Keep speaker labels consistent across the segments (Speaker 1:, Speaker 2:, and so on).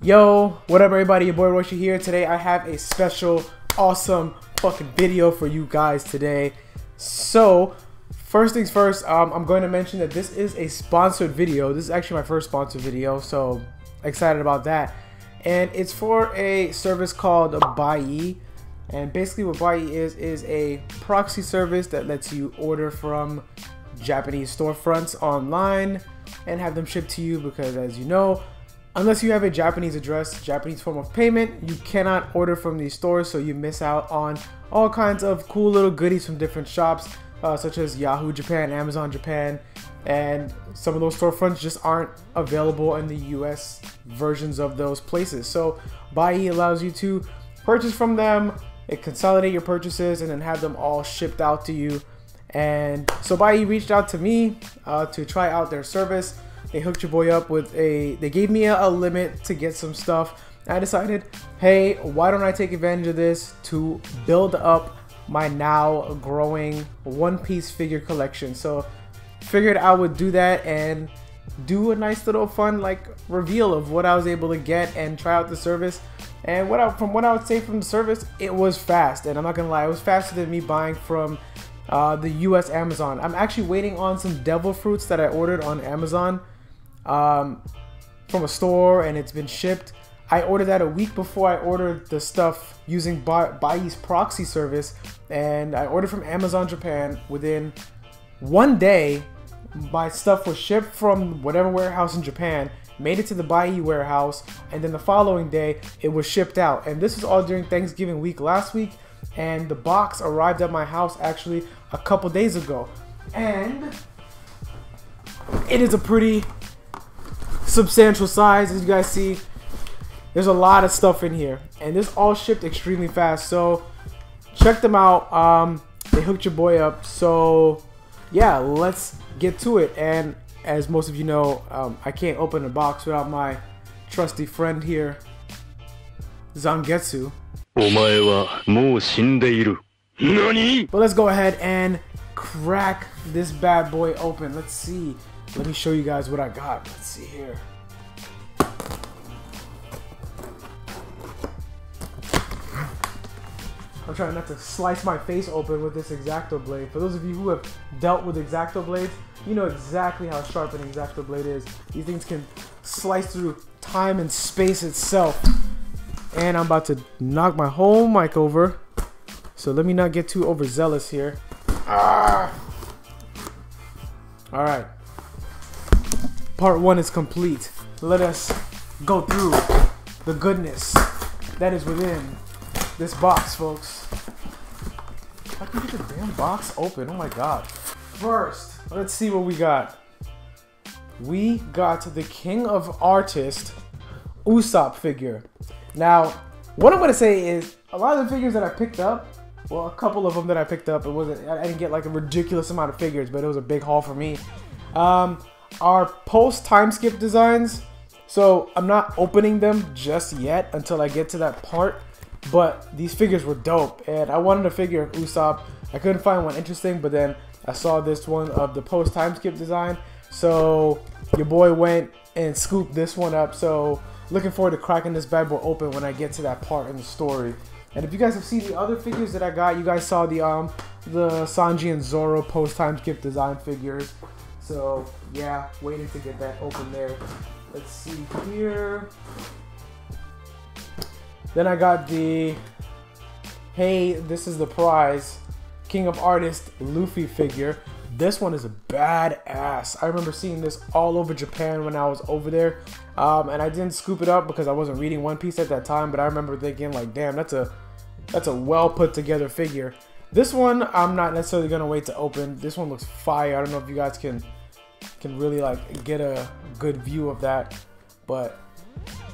Speaker 1: Yo, what up everybody, your boy Roshi here. Today I have a special, awesome fucking video for you guys today. So, first things first, um, I'm going to mention that this is a sponsored video. This is actually my first sponsored video, so excited about that. And it's for a service called Buyee. And basically what Buyee is, is a proxy service that lets you order from Japanese storefronts online and have them shipped to you because as you know, unless you have a Japanese address, Japanese form of payment, you cannot order from these stores, so you miss out on all kinds of cool little goodies from different shops, uh, such as Yahoo Japan, Amazon Japan, and some of those storefronts just aren't available in the US versions of those places. So Buyee allows you to purchase from them, it consolidate your purchases, and then have them all shipped out to you. And so Buyee reached out to me uh, to try out their service they hooked your boy up with a, they gave me a, a limit to get some stuff. I decided, hey, why don't I take advantage of this to build up my now growing One Piece figure collection. So figured I would do that and do a nice little fun like reveal of what I was able to get and try out the service. And what I, from what I would say from the service, it was fast. And I'm not gonna lie, it was faster than me buying from uh, the US Amazon. I'm actually waiting on some devil fruits that I ordered on Amazon um, from a store and it's been shipped. I ordered that a week before I ordered the stuff using Buyee's proxy service, and I ordered from Amazon Japan. Within one day, my stuff was shipped from whatever warehouse in Japan, made it to the Buyee warehouse, and then the following day, it was shipped out. And this was all during Thanksgiving week last week, and the box arrived at my house actually a couple days ago. And it is a pretty substantial size as you guys see. There's a lot of stuff in here. And this all shipped extremely fast. So check them out. Um, they hooked your boy up. So yeah let's get to it. And as most of you know um, I can't open a box without my trusty friend here Zangetsu. But let's go ahead and crack this bad boy open let's see let me show you guys what I got. Let's see here. I'm trying not to slice my face open with this X-Acto blade. For those of you who have dealt with X-Acto blades, you know exactly how sharp an X-Acto blade is. These things can slice through time and space itself. And I'm about to knock my whole mic over. So let me not get too overzealous here. Ah! All right part one is complete. Let us go through the goodness that is within this box, folks. I can get the damn box open. Oh my god. First, let's see what we got. We got the King of Artists Usopp figure. Now, what I'm gonna say is a lot of the figures that I picked up, well, a couple of them that I picked up, it wasn't. I didn't get like a ridiculous amount of figures, but it was a big haul for me. Um, are post time skip designs. So I'm not opening them just yet until I get to that part. But these figures were dope, and I wanted a figure of Usopp. I couldn't find one interesting, but then I saw this one of the post time skip design. So your boy went and scooped this one up. So looking forward to cracking this bad boy open when I get to that part in the story. And if you guys have seen the other figures that I got, you guys saw the um the Sanji and Zoro post time skip design figures. So yeah, waiting to get that open there. Let's see here. Then I got the, hey, this is the prize, King of Artists Luffy figure. This one is a badass. I remember seeing this all over Japan when I was over there. Um, and I didn't scoop it up because I wasn't reading One Piece at that time, but I remember thinking like, damn, that's a that's a well put together figure. This one, I'm not necessarily gonna wait to open. This one looks fire. I don't know if you guys can can really like get a good view of that. But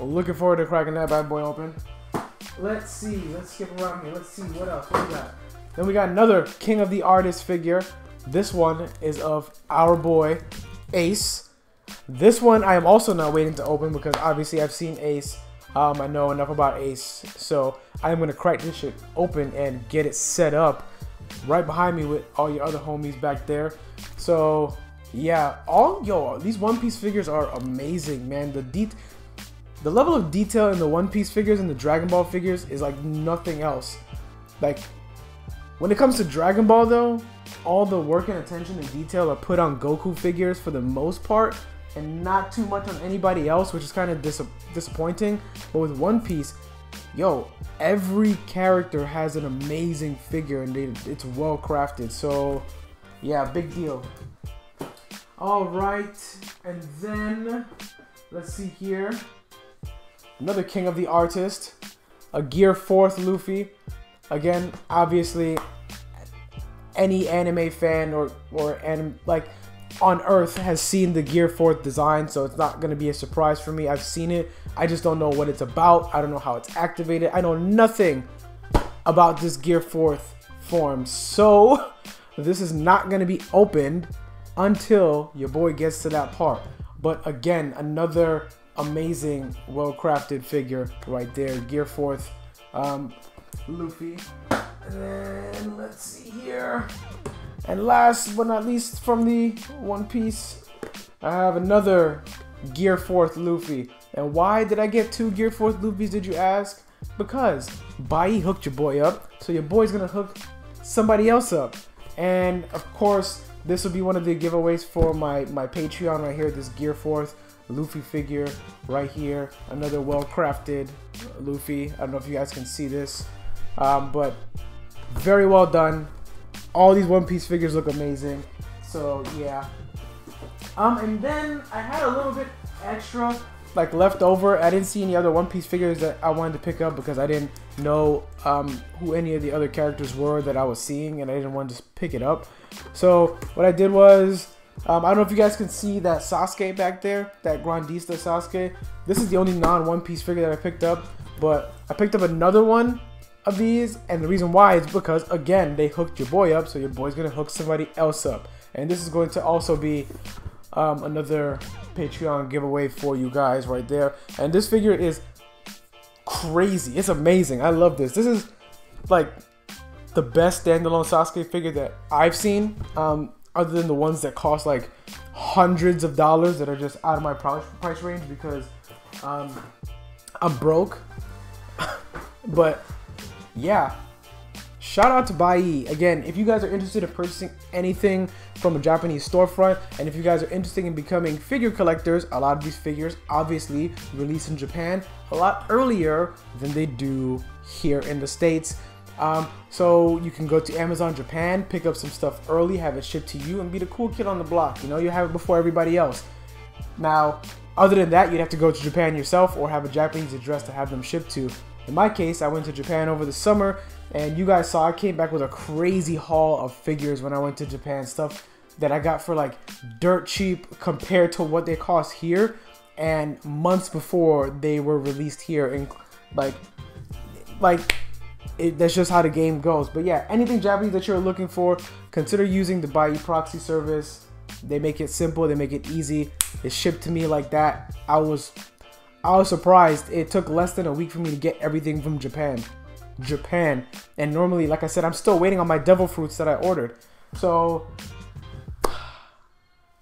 Speaker 1: looking forward to cracking that bad boy open. Let's see. Let's skip around here. Let's see what else. We got? Then we got another King of the Artist figure. This one is of our boy Ace. This one I am also not waiting to open because obviously I've seen Ace. Um, I know enough about Ace, so I'm gonna crack this shit open and get it set up right behind me with all your other homies back there. So yeah, all yo, these One Piece figures are amazing, man. The det the level of detail in the One Piece figures and the Dragon Ball figures is like nothing else. Like, when it comes to Dragon Ball though, all the work and attention and detail are put on Goku figures for the most part, and not too much on anybody else, which is kind of dis disappointing. But with One Piece, yo, every character has an amazing figure and they, it's well crafted. So, yeah, big deal. All right, and then let's see here. Another King of the Artist, a Gear Fourth Luffy. Again, obviously, any anime fan or or anim, like on Earth has seen the Gear Fourth design, so it's not gonna be a surprise for me. I've seen it. I just don't know what it's about. I don't know how it's activated. I know nothing about this Gear Fourth form. So this is not gonna be opened until your boy gets to that part. But again, another amazing, well-crafted figure right there. Gear Fourth, um, Luffy. And then let's see here. And last but not least from the One Piece, I have another Gear Fourth Luffy. And why did I get two Gear Fourth Luffys, did you ask? Because Buyee hooked your boy up, so your boy's gonna hook somebody else up. And of course, this will be one of the giveaways for my, my Patreon right here, this Gear Fourth Luffy figure right here. Another well-crafted Luffy. I don't know if you guys can see this, um, but very well done. All these One Piece figures look amazing. So yeah. Um, and then I had a little bit extra like left over. I didn't see any other One Piece figures that I wanted to pick up because I didn't know um, who any of the other characters were that I was seeing, and I didn't want to just pick it up. So what I did was, um, I don't know if you guys can see that Sasuke back there, that Grandista Sasuke. This is the only non-One Piece figure that I picked up, but I picked up another one of these, and the reason why is because again they hooked your boy up, so your boy's gonna hook somebody else up, and this is going to also be um, another Patreon giveaway for you guys right there. And this figure is crazy. It's amazing. I love this. This is like the best standalone Sasuke figure that I've seen, um, other than the ones that cost like hundreds of dollars that are just out of my price range because um, I'm broke. but yeah, shout out to Buyee. Again, if you guys are interested in purchasing anything from a Japanese storefront, and if you guys are interested in becoming figure collectors, a lot of these figures obviously release in Japan a lot earlier than they do here in the States. Um, so you can go to Amazon Japan, pick up some stuff early, have it shipped to you, and be the cool kid on the block. You know, you have it before everybody else. Now, other than that, you'd have to go to Japan yourself or have a Japanese address to have them shipped to. In my case, I went to Japan over the summer, and you guys saw I came back with a crazy haul of figures when I went to Japan. Stuff that I got for like dirt cheap compared to what they cost here, and months before they were released here. And like, like it, that's just how the game goes. But yeah, anything Japanese that you're looking for, consider using the Buyee proxy service. They make it simple. They make it easy. It shipped to me like that. I was I was surprised. It took less than a week for me to get everything from Japan. Japan. And normally, like I said, I'm still waiting on my devil fruits that I ordered. So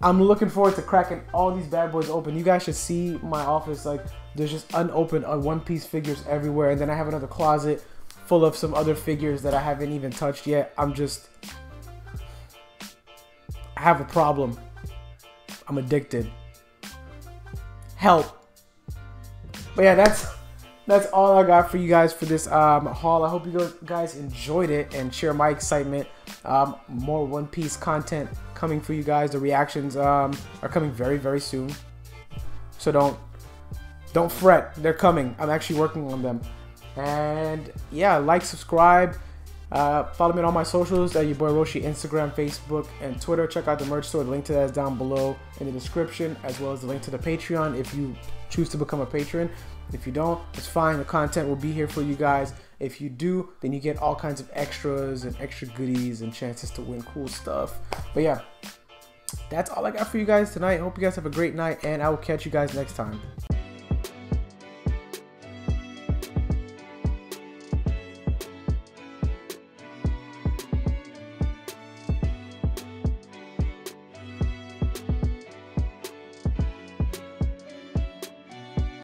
Speaker 1: I'm looking forward to cracking all these bad boys open. You guys should see my office. Like there's just unopened uh, one piece figures everywhere. And then I have another closet full of some other figures that I haven't even touched yet. I'm just I have a problem. I'm addicted. Help. But yeah, that's that's all I got for you guys for this um, haul. I hope you guys enjoyed it and share my excitement. Um, more One Piece content coming for you guys. The reactions um, are coming very, very soon. So don't don't fret. They're coming. I'm actually working on them. And yeah, like, subscribe. Uh, follow me on all my socials at your boy Roshi, Instagram, Facebook, and Twitter. Check out the merch store. The link to that is down below in the description, as well as the link to the Patreon if you choose to become a patron. If you don't, it's fine. The content will be here for you guys. If you do, then you get all kinds of extras and extra goodies and chances to win cool stuff. But yeah, that's all I got for you guys tonight. Hope you guys have a great night, and I will catch you guys next time.